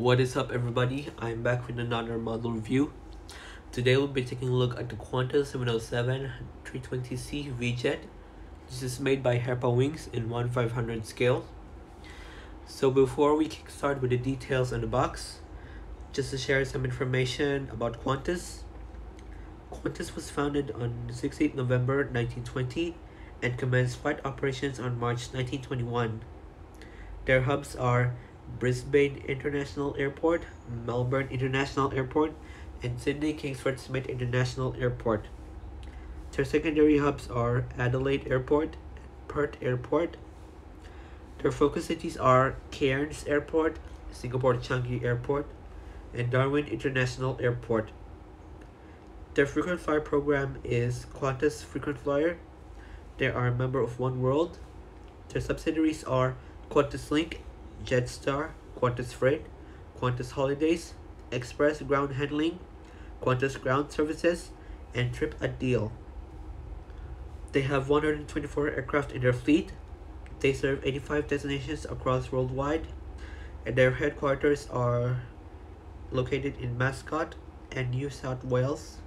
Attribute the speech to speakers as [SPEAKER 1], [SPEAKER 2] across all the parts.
[SPEAKER 1] What is up everybody? I'm back with another model review. Today we'll be taking a look at the Qantas 707 320C V-Jet. This is made by Herpa Wings in 1 500 scale. So before we start with the details on the box, just to share some information about Qantas. Qantas was founded on 16 November 1920 and commenced flight operations on March 1921. Their hubs are Brisbane International Airport, Melbourne International Airport, and Sydney Kingsford Smith International Airport. Their secondary hubs are Adelaide Airport Perth Airport. Their focus cities are Cairns Airport, Singapore Changi Airport, and Darwin International Airport. Their frequent flyer program is Qantas Frequent Flyer. They are a member of Oneworld. Their subsidiaries are QantasLink, Jetstar, Qantas Freight, Qantas Holidays, Express Ground Handling, Qantas Ground Services, and TripADeal. They have 124 aircraft in their fleet. They serve 85 destinations across worldwide, and their headquarters are located in Mascot and New South Wales,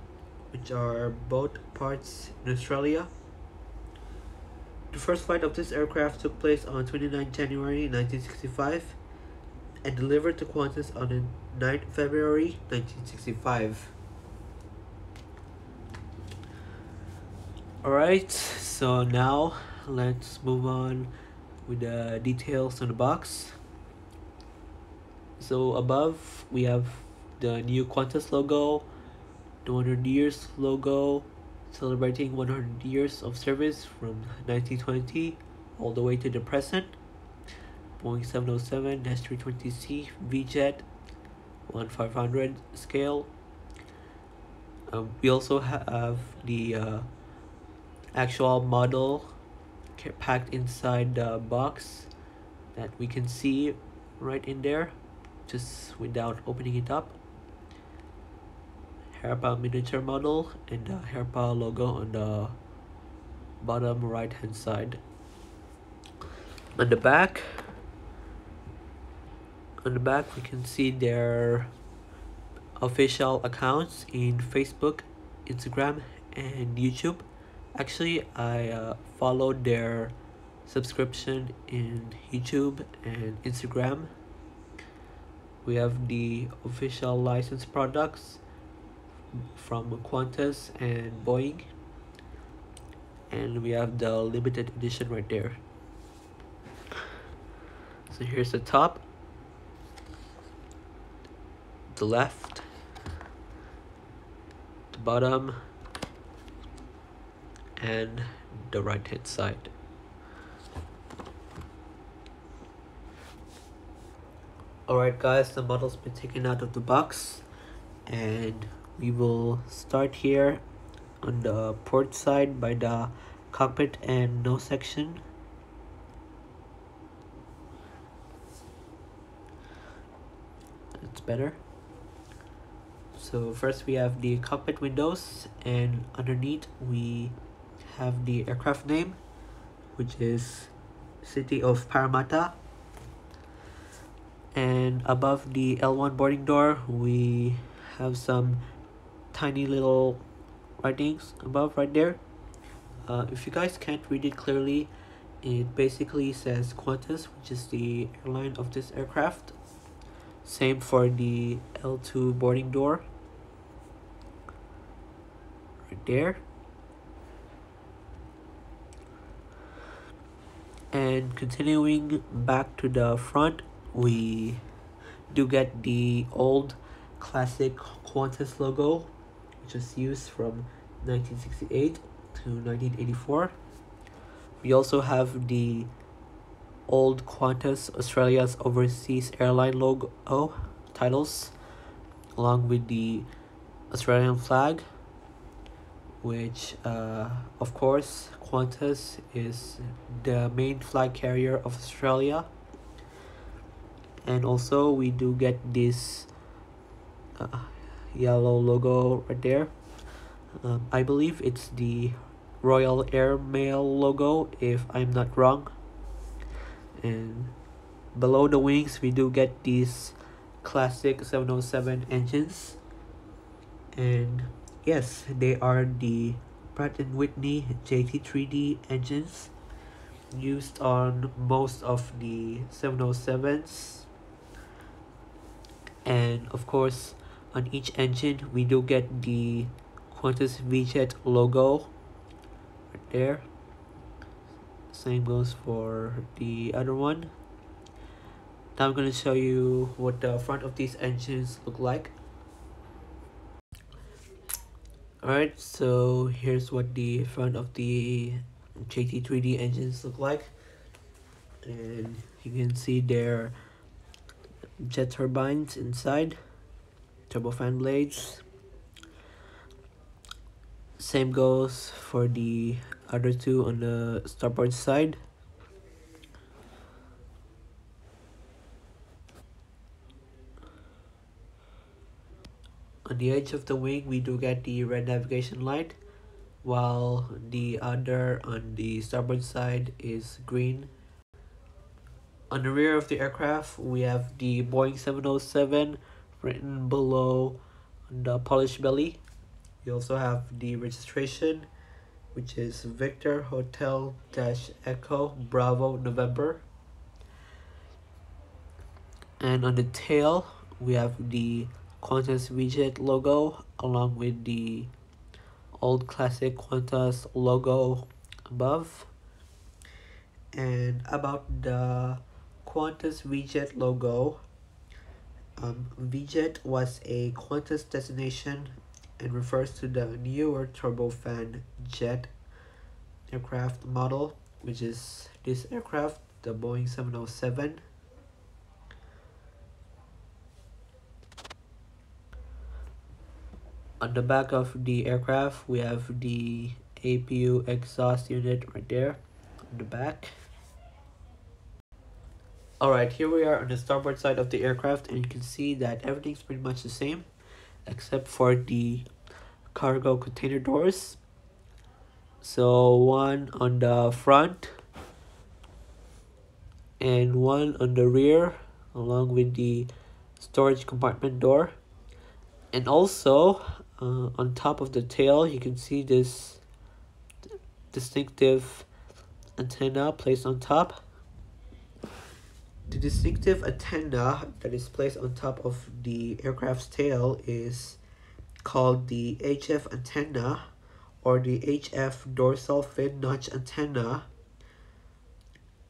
[SPEAKER 1] which are both parts in Australia. The first flight of this aircraft took place on 29 January 1965 and delivered to Qantas on 9 February 1965. Alright, so now let's move on with the details on the box. So above we have the new Qantas logo, the 100 years logo, celebrating 100 years of service from 1920 all the way to the present. Boeing 707-320C V-Jet 1500 scale. Um, we also have the uh, actual model packed inside the box that we can see right in there just without opening it up Herpa miniature model and the Herpa logo on the bottom right hand side. On the back on the back we can see their official accounts in Facebook Instagram and YouTube. Actually I uh, followed their subscription in YouTube and Instagram. We have the official licensed products from Qantas and Boeing. And we have the limited edition right there. So here's the top. The left. The bottom. And the right hand side. Alright guys the model's been taken out of the box. And we will start here on the port side by the cockpit and nose section. It's better. So first we have the cockpit windows and underneath we have the aircraft name which is City of Parramatta. And above the L1 boarding door we have some tiny little writings above right there. Uh, if you guys can't read it clearly it basically says Qantas which is the airline of this aircraft. Same for the L2 boarding door. Right there. And continuing back to the front we do get the old classic Qantas logo which was used from 1968 to 1984. We also have the old Qantas Australia's Overseas Airline logo titles along with the Australian flag which uh, of course Qantas is the main flag carrier of Australia and also we do get this uh, yellow logo right there. Um, I believe it's the Royal Air Mail logo if I'm not wrong. And below the wings we do get these classic 707 engines. And yes they are the Pratt & Whitney JT3D engines used on most of the 707s and of course on each engine we do get the Qantas VJet logo right there. Same goes for the other one. Now I'm going to show you what the front of these engines look like. Alright so here's what the front of the JT3D engines look like. And you can see their jet turbines inside turbofan blades. Same goes for the other two on the starboard side. On the edge of the wing we do get the red navigation light while the other on the starboard side is green. On the rear of the aircraft we have the Boeing 707 written below the polished belly. You also have the registration which is Victor Hotel dash Echo Bravo November. And on the tail we have the Qantas VJet logo along with the old classic Qantas logo above. And about the Qantas VJet logo um, VJet was a Qantas destination and refers to the newer turbofan jet aircraft model which is this aircraft the Boeing 707 on the back of the aircraft we have the APU exhaust unit right there on the back alright here we are on the starboard side of the aircraft and you can see that everything's pretty much the same except for the cargo container doors. So one on the front and one on the rear along with the storage compartment door. And also uh, on top of the tail you can see this distinctive antenna placed on top distinctive antenna that is placed on top of the aircraft's tail is called the HF antenna or the HF dorsal fin notch antenna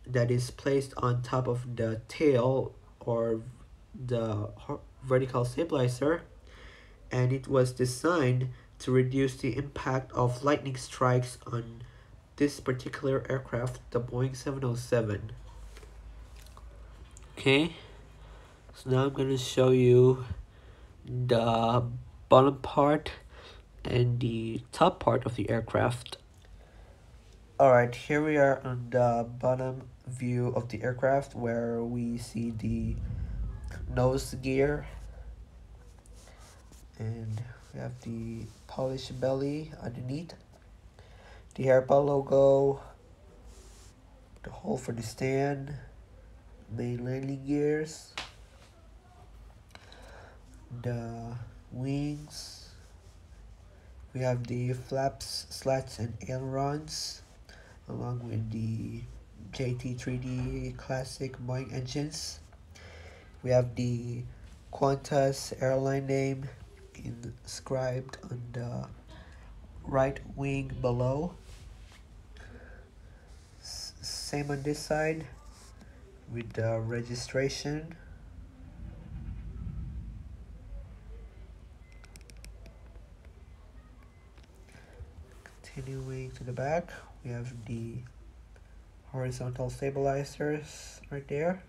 [SPEAKER 1] that is placed on top of the tail or the vertical stabilizer and it was designed to reduce the impact of lightning strikes on this particular aircraft, the Boeing 707. Okay, so now I'm to show you the bottom part and the top part of the aircraft. Alright, here we are on the bottom view of the aircraft where we see the nose gear and we have the polished belly underneath the Herpa logo the hole for the stand main landing gears the wings we have the flaps slats and ailerons along with the JT3D classic Boeing engines. We have the Qantas airline name inscribed on the right wing below. S same on this side with the registration. Continuing to the back we have the horizontal stabilizers right there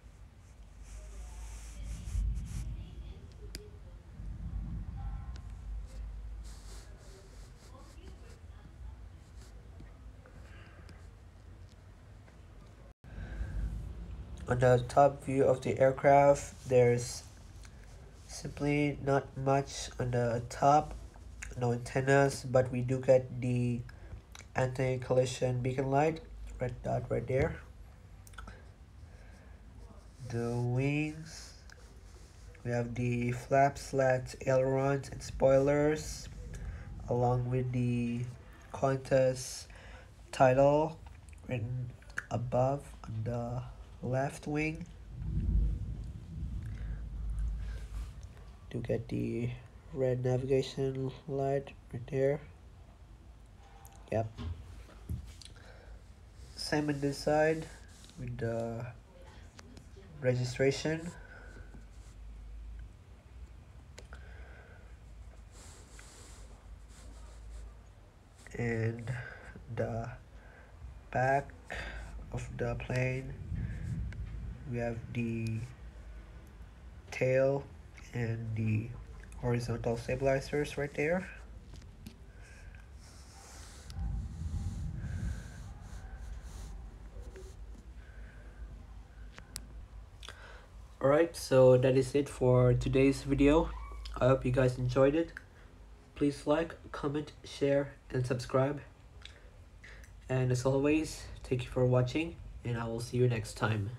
[SPEAKER 1] on the top view of the aircraft there's simply not much on the top. No antennas but we do get the anti-collision beacon light red dot right there. The wings we have the flaps, slats, ailerons, and spoilers, along with the Qantas title written above on the left wing. To get the red navigation light right there. Yep. Same on this side with the registration. And the back of the plane we have the tail and the horizontal stabilizers right there. Alright so that is it for today's video. I hope you guys enjoyed it. Please like comment share and subscribe. And as always thank you for watching and I will see you next time